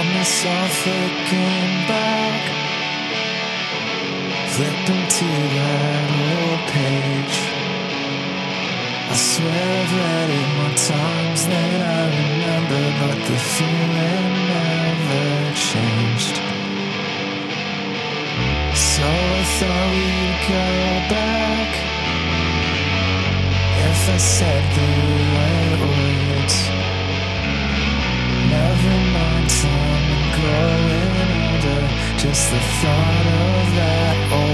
Caught myself looking back, flipping to that old page. I swear I've read it more times than I remember, but the feeling never changed. So I thought we'd go back. If I said the right words. I'm growing older. Just the thought of that.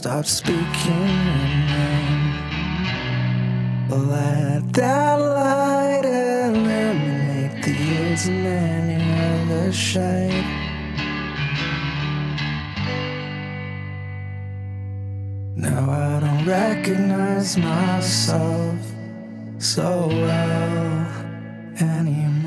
stop speaking let that light eliminate the years and any other shade. Now I don't recognize myself so well anymore.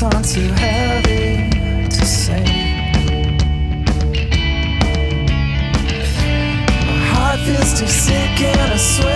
song too heavy to sing. My heart feels too sick and I swear.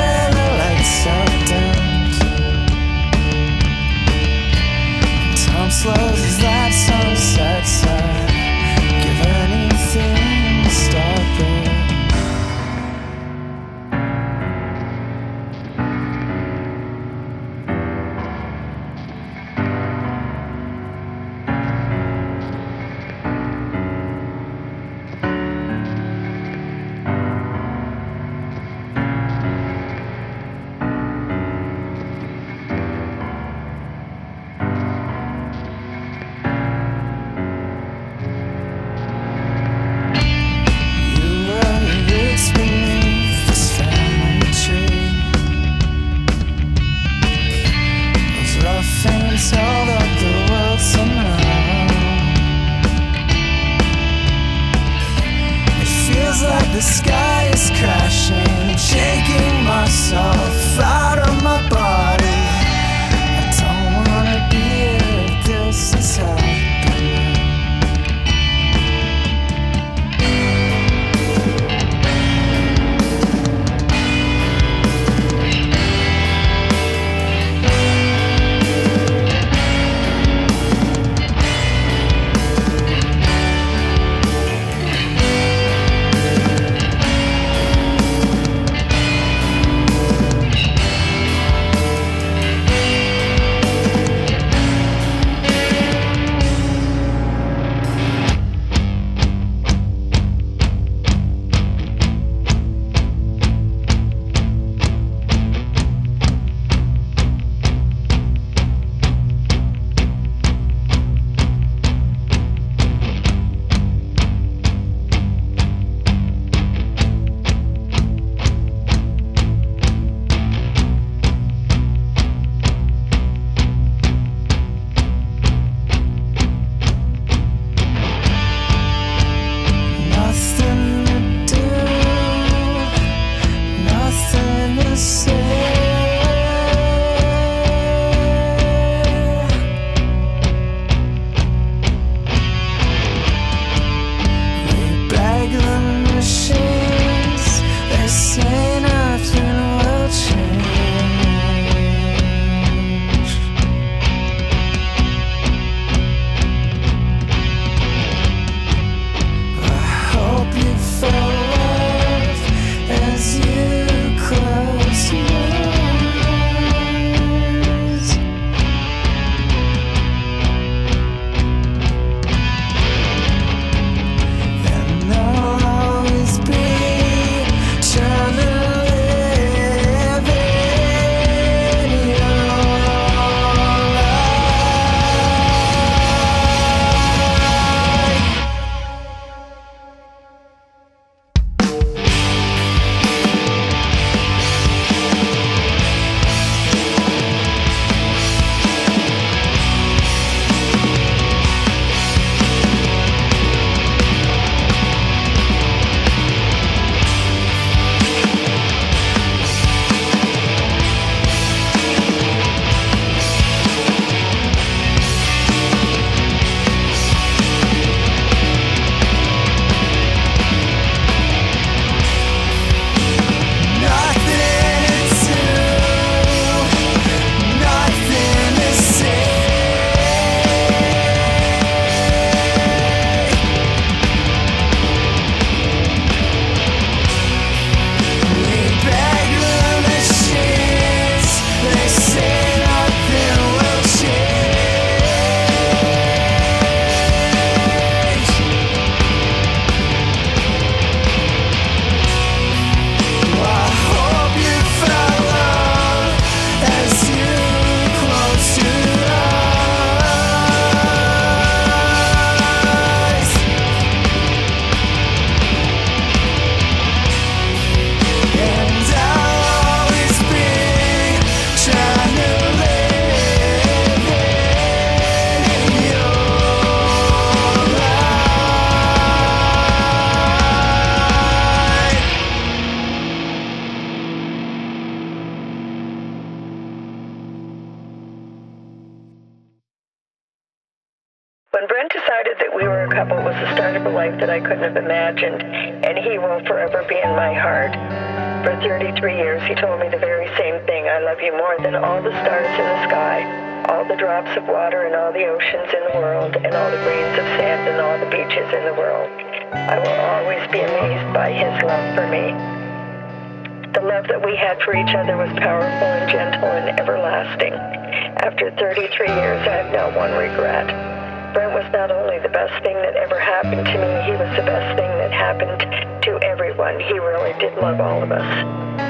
his love for me. The love that we had for each other was powerful and gentle and everlasting. After 33 years, I have not one regret. Brent was not only the best thing that ever happened to me, he was the best thing that happened to everyone. He really did love all of us.